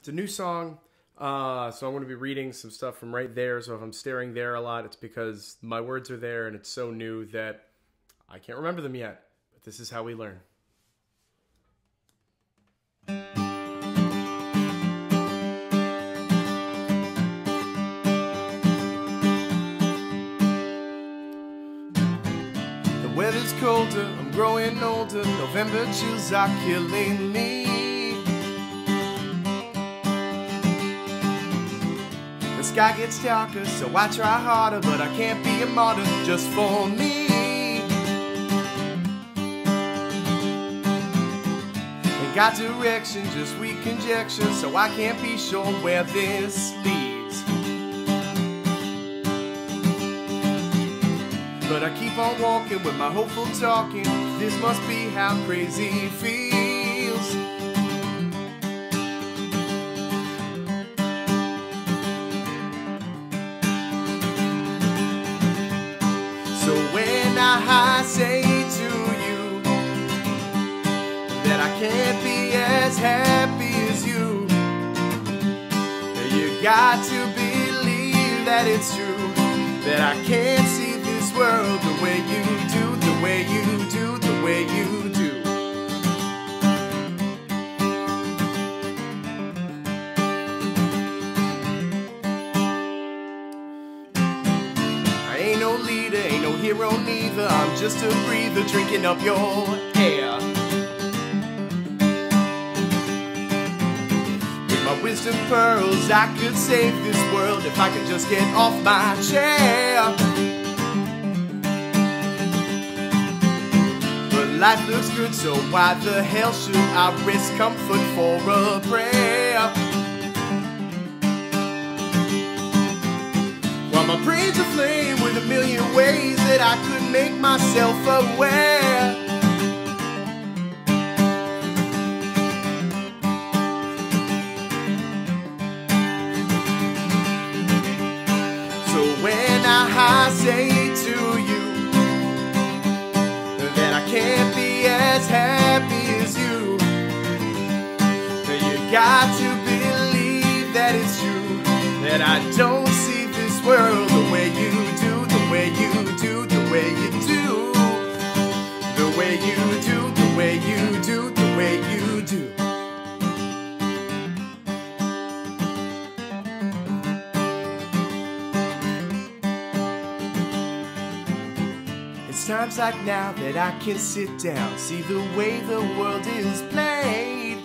It's a new song, uh, so I'm going to be reading some stuff from right there. So if I'm staring there a lot, it's because my words are there and it's so new that I can't remember them yet. But this is how we learn. The weather's colder, I'm growing older. November chills are killing me. Sky gets darker, so I try harder, but I can't be a martyr just for me. Ain't got direction, just weak conjecture, so I can't be sure where this leads. But I keep on walking with my hopeful talking. This must be how crazy feels. As happy as you, you got to believe that it's true that I can't see this world the way you do, the way you do, the way you do. I ain't no leader, ain't no hero neither. I'm just a breather drinking up your air. My wisdom pearls, I could save this world if I could just get off my chair. But life looks good, so why the hell should I risk comfort for a prayer? While my brain's aflame with a million ways that I could make myself aware. I say to you that I can't be as happy as you, you got to believe that it's true that I don't see this world the way you do, the way you do, the way you do, the way you do, times like now that I can sit down, see the way the world is played,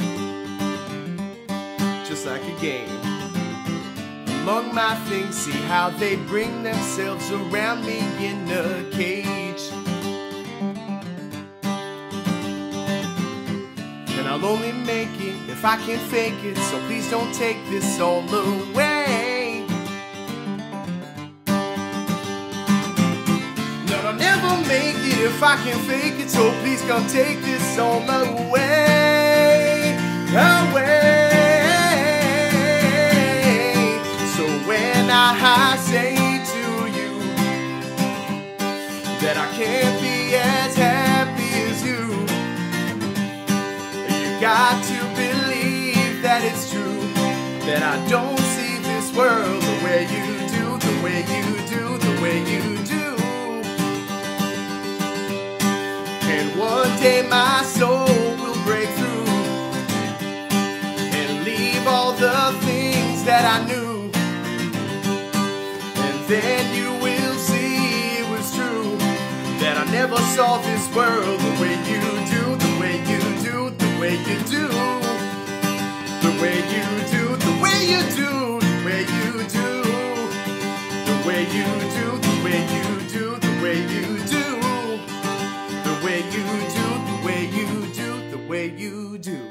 just like a game. Among my things, see how they bring themselves around me in a cage. And I'll only make it if I can fake it, so please don't take this all away. Make it if I can fake it, so please come take this all away. Away. So when I say to you that I can't be as happy as you, you got to believe that it's true that I don't see this world the way you day my soul will break through and leave all the things that I knew. And then you will see it was true that I never saw this world the way you do, the way you do, the way you do. The way you do, the way you do, the way you do. The way you do, you do.